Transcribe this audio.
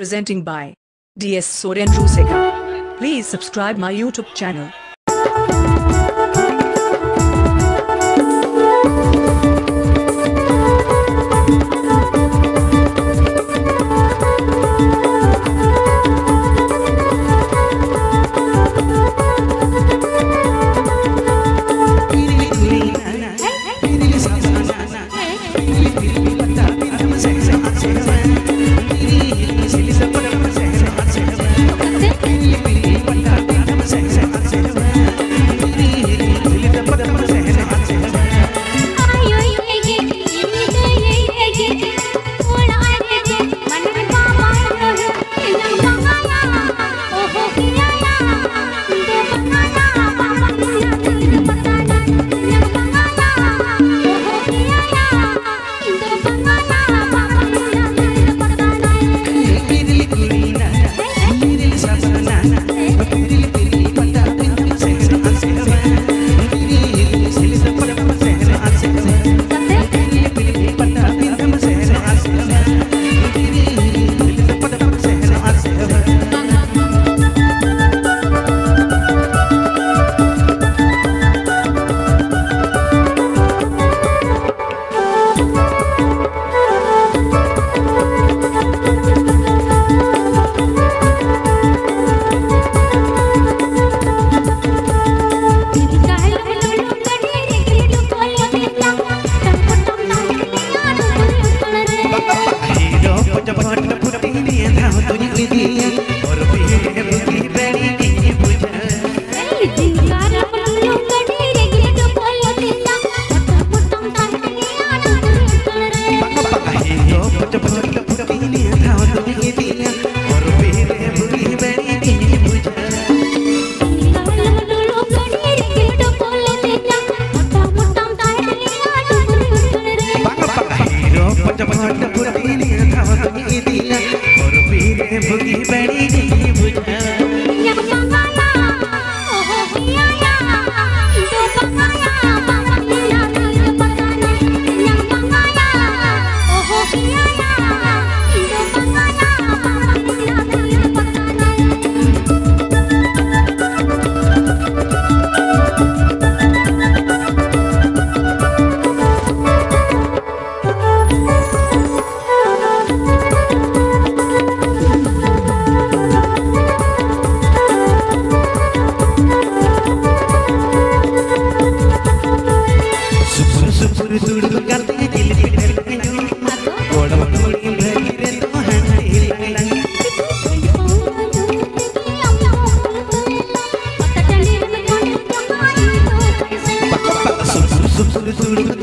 Presenting by DS Soren Ruseka. Please subscribe my YouTube channel. जब ಸುಖಿ ಬೆಳಿ Suru